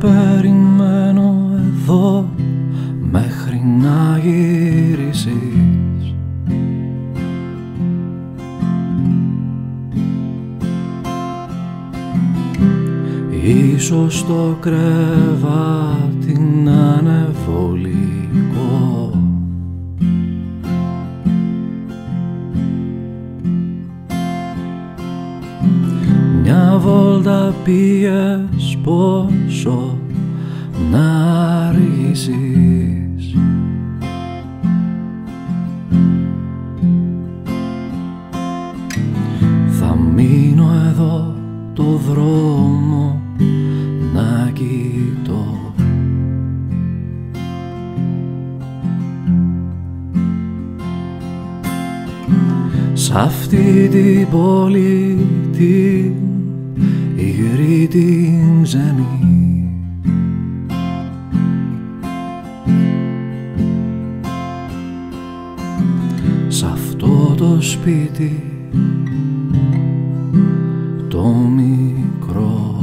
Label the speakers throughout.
Speaker 1: περιμένω εδώ μέχρι να γυρίσεις. Ίσως το κρεβάτι πήγες πόσο να αργήσεις. Θα μείνω εδώ το δρόμο να κοιτώ. Σ' αυτή την πόλη την υγρή την ξενή Σ' αυτό το σπίτι το μικρό.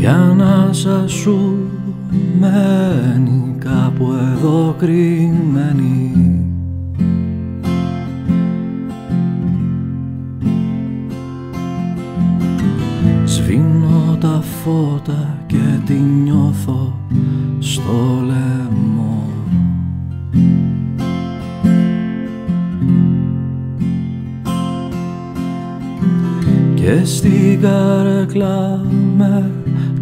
Speaker 1: Η ανάσα σου μένει κάπου εδώ κρυμμένη φώτα και τη νιώθω στο λαιμό. Και στην καρέκλα με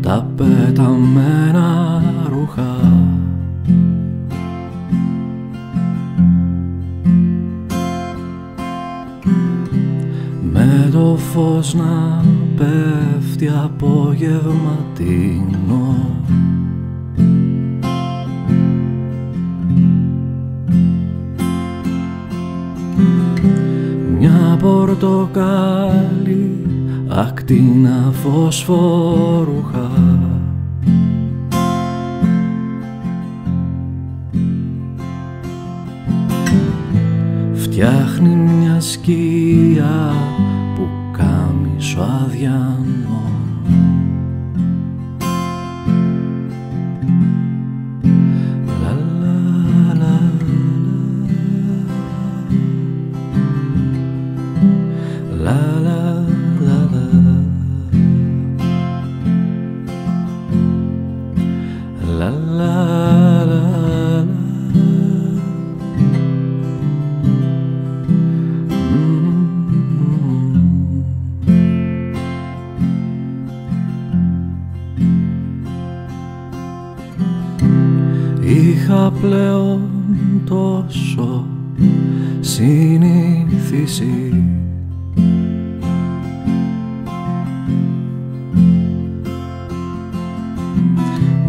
Speaker 1: τα πεταμένα ρούχα το φως να πέφτει απογευματινό Μια πορτοκάλι ακτίνα φωσφορούχα Φτιάχνει μια σκιά sua. Είχα πλέον τόσο συνηθίσει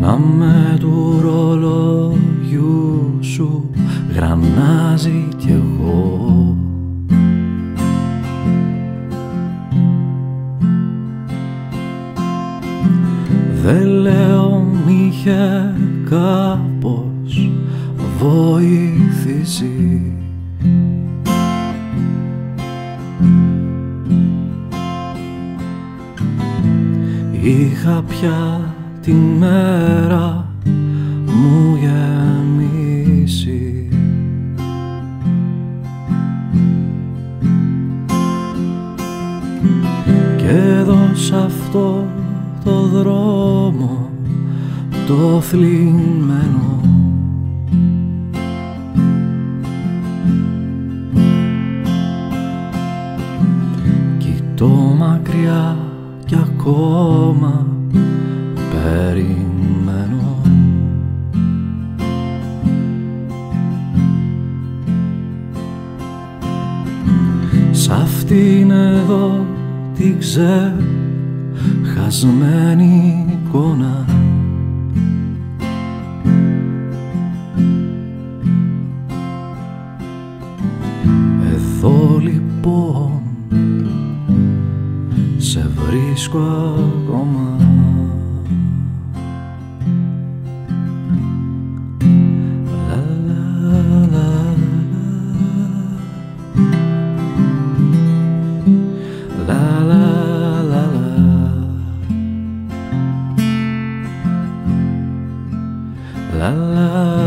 Speaker 1: να με του ρολογιού σου γρανάζει κι εγώ. Δεν λέω μ' είχε κάπως βοηθήσει Είχα πια τη μέρα μου γεμίσει. Και εδώ σ' αυτό το δρόμο το θλιμμένο μακριά κι ακόμα περιμένω. Σ' αυτήν εδώ τη ξεχασμένη εικόνα squawk on la. la la